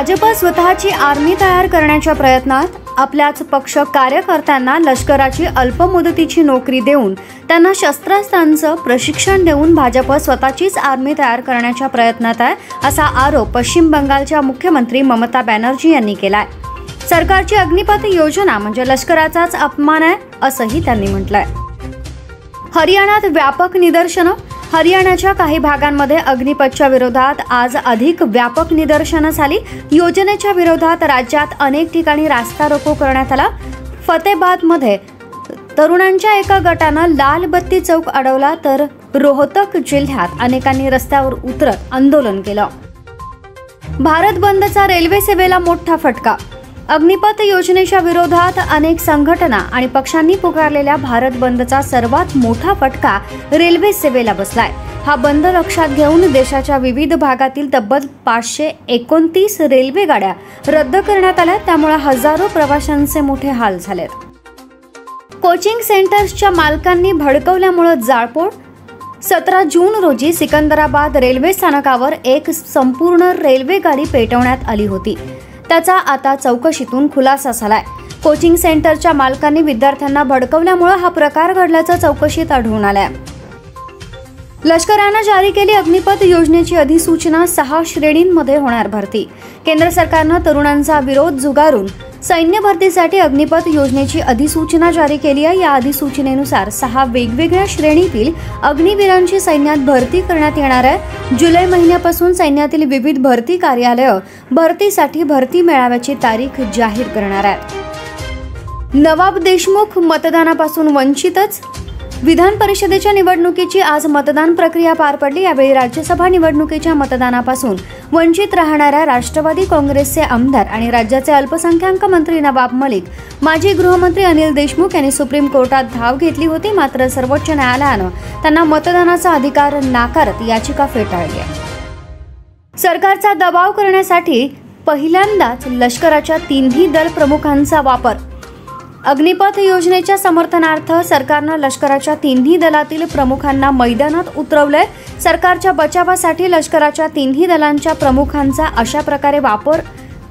भाजप स्वतःची आर्मी तयार करण्याच्या प्रयत्नात आपल्याच पक्ष कार्यकर्त्यांना लष्कराची अल्पमुदतीची नोकरी देऊन त्यांना शस्त्रास्त्रांचं प्रशिक्षण देऊन भाजप स्वतःचीच आर्मी तयार करण्याच्या प्रयत्नात आहे असा आरोप पश्चिम बंगालच्या मुख्यमंत्री ममता बॅनर्जी यांनी केलाय. सरकारची अग्निपथ योजना म्हणजे लष्कराचाच अपमान आहे असंही त्यांनी म्हटलंय. हरियाणात व्यापक निदर्शनं हरियाणाच्या काही भागांमध्ये अग्निपथच्या विरोधात आज अधिक व्यापक निदर्शनं झाली. योजनेच्या विरोधात राज्यात अनेक ठिकाणी रास्ता रोको करण्यात आला. फतेबादमध्ये तरुणांच्या एका गटानं लाल बत्ती चौक अडवला तर रोहतक जिल्ह्यात अनेकांनी रस्त्यावर उतरत आंदोलन केलं. भारत बंदचा रेल्वे सेवेला मोठा फटका अग्निपथ योजनेच्या विरोधात अनेक संघटना आणि पक्षांनी पुकारलेल्या भारत बंदचा सर्वात मोठा फटका रेल्वे सेवेला बसलाय. हा बंद लक्षात घेऊन देशाच्या विविध भागातील तब्बल पाचशे एकोणतीस रेल्वे गाड्या रद्द करण्यात आल्या त्यामुळे हजारो प्रवाशांचे मोठे हाल झालेत. कोचिंग सेंटर्सच्या मालकांनी भडकवल्यामुळे जाळपोळ? सतरा जून रोजी सिकंदराबाद रेल्वे स्थानकावर एक संपूर्ण रेल्वे गाडी पेटवण्यात आली होती. त्याचा आता चौकशीतून खुलासा झालाय. कोचिंग सेंटरच्या मालकांनी विद्यार्थ्यांना भडकवल्यामुळे हा प्रकार घडल्याचं चौकशीत आढळून आलंय. लष्करानं जारी केली अग्निपथ योजनेची अधिसूचना सहा श्रेणींमध्ये होणार भरती. केंद्र सरकारनं तरुणांचा विरोध झुगारून सैन्य भरतीसाठी अग्निपथ योजनेची अधिसूचना जारी केली आहे. या अधिसूचनेनुसार सहा वेगवेगळ्या श्रेणीतील अग्निवीरांची सैन्यात भरती करण्यात येणार आहे. जुलै महिन्यापासून सैन्यातील विविध भरती कार्यालयं भरतीसाठी भरती मेळाव्याची तारीख जाहीर करणार आहेत. नवाब देशमुख मतदानापासून वंचितच विधान परिषदेच्या निवडणुकीची आज मतदान प्रक्रिया पार पडली. यावेळी राज्यसभा निवडणुकीच्या मतदानापासून वंचित राहणाऱ्या राष्ट्रवादी काँग्रेसचे आमदार आणि राज्याचे अल्पसंख्याक मंत्री नवाब मलिक माजी गृहमंत्री अनिल देशमुख यांनी सुप्रीम कोर्टात धाव घेतली होती. मात्र सर्वोच्च न्यायालयानं त्यांना मतदानाचा अधिकार नाकारत याचिका फेटाळली आहे. सरकारचा दबाव करण्यासाठी पहिल्यांदाच लष्कराच्या तिन्ही दल प्रमुखांचा वापर अग्निपथ योजनेच्या समर्थनार्थ सरकारनं लष्कराच्या तिन्ही दलातील प्रमुखांना मैदानात उतरवलंय. सरकारच्या बचावासाठी लष्कराच्या तिन्ही दलांच्या प्रमुखांचा अशा प्रकारे वापर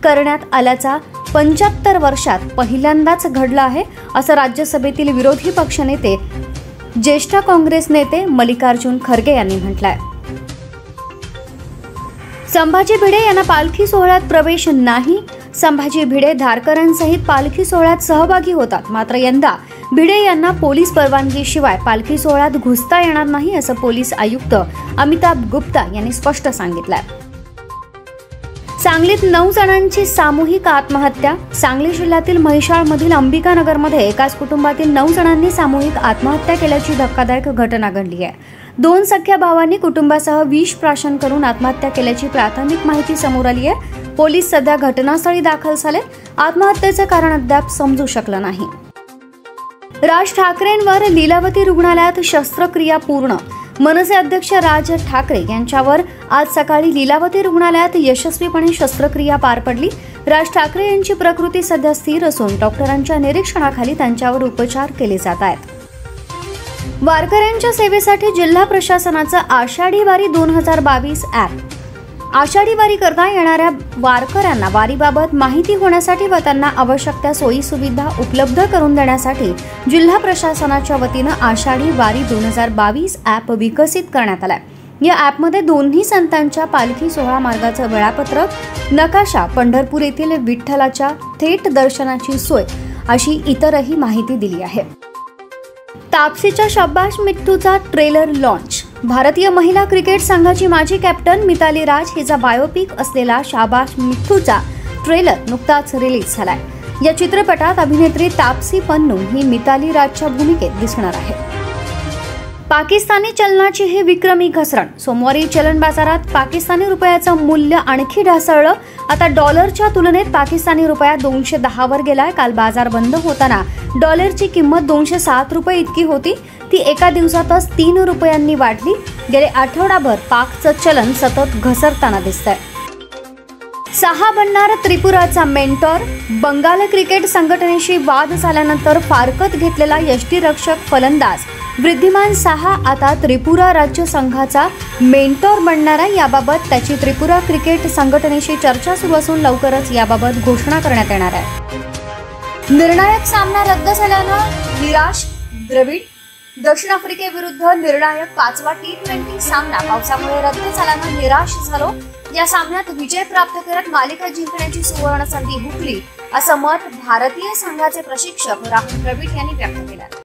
करण्यात आल्याचा पंच्याहत्तर वर्षात पहिल्यांदाच घडला आहे असं राज्यसभेतील विरोधी पक्षनेते ज्येष्ठ काँग्रेस नेते मल्लिकार्जुन खरगे यांनी म्हटलंय. संभाजी भिडे यांना पालखी सोहळ्यात प्रवेश नाही संभाजी भिडे धारकरांसहित पालखी सोहळ्यात सहभागी होतात. मात्र यंदा भिडे यांना पोलीस परवानगीशिवाय पालखी सोहळ्यात घुसता येणार नाही असं पोलीस आयुक्त अमिताभ गुप्ता यांनी स्पष्ट सांगितलंय. सांगलीत नऊ जणांची सामूहिक आत्महत्या. सांगली जिल्ह्यातील महिषाळमधील अंबिकानगरमध्ये एकाच कुटुंबातील नऊ जणांनी सामूहिक आत्महत्या केल्याची धक्कादायक घटना घडली आहे. दोन सख्या भावांनी कुटुंबासह विष प्राशन करून आत्महत्या केल्याची प्राथमिक माहिती समोर आली आहे. पोलीस सध्या घटनास्थळी दाखल झाले. आत्महत्येचं कारण अद्याप समजू शकलं नाही. राज ठाकरेंवर लीलावती रुग्णालयात शस्त्रक्रिया पूर्ण. मनसे अध्यक्ष राज ठाकरे यांच्यावर आज सकाळी लीलावती रुग्णालयात यशस्वीपणे शस्त्रक्रिया पार पडली. राज ठाकरे यांची प्रकृती सध्या स्थिर असून डॉक्टरांच्या निरीक्षणाखाली त्यांच्यावर उपचार केले जात आहेत. वारकऱ्यांच्या सेवेसाठी जिल्हा प्रशासनाचं आषाढी वारी दोन हजार बावीस ॲप आषाढी वारी करता येणाऱ्या वारकऱ्यांना वारीबाबत माहिती होण्यासाठी व त्यांना आवश्यक त्या सोयी सुविधा उपलब्ध करून देण्यासाठी जिल्हा प्रशासनाच्या वतीनं आषाढी वारी दोन हजार बावीस ॲप विकसित करण्यात आलाय. या ॲपमध्ये दोन्ही संतांच्या पालखी सोहळा मार्गाचं वेळापत्रक नकाशा पंढरपूर येथील विठ्ठलाच्या थेट दर्शनाची सोय अशी इतरही माहिती दिली आहे. तापसीच्या शब्बाश मिट्टूचा ट्रेलर लॉन्च भारतीय महिला क्रिकेट संघाची माजी कॅप्टन मिताली राज हिचा बायोपिक असलेला शाबाश मिठ्ठूचा ट्रेलर नुकताच रिलीज झालाय. या चित्रपटात अभिनेत्री तापसी पन्नू ही मिताली राजच्या भूमिकेत दिसणार आहे पाकिस्तानी चलनाची ही विक्रमी घसरण. सोमवारी चलन बाजारात पाकिस्तानी रुपयाचं मूल्य आणखी ढासळलं. आता डॉलरच्या तुलनेत पाकिस्तानी रुपया दोनशे दहावर गेलाय. काल बाजार बंद होताना डॉलरची किंमत दोनशे सात रुपये इतकी होती. ती एका दिवसातच तीन रुपयांनी वाढली. गेले आठवडाभर पाकचं चलन सतत घसरताना दिसतंय. सहा बनणार त्रिपुराचा मेंटॉर बंगाल क्रिकेट संघटनेशी वाद झाल्यानंतर फारकत घेतलेला यष्टीरक्षक फलंदाज. वृद्धिमान सहा आता त्रिपुरा राज्य संघाचा मेंटॉर बनणार आहे याबाबत त्याची त्रिपुरा क्रिकेट संघटनेशी चर्चा सुरू असून लवकरच याबाबत घोषणा करण्यात येणार आहे. निर्णायक सामना रद्द झाल्यानं निराश द्रविड. दक्षिण आफ्रिकेविरुद्ध निर्णायक पाचवा टी ट्वेंटी सामना पावसामुळे रद्द झाल्यानं निराश झालो. या सामन्यात विजय प्राप्त करत मालिका जिंकण्याची सुवर्ण संधी हुकली असं मत भारतीय संघाचे प्रशिक्षक राहुल द्रविड यांनी व्यक्त केलं.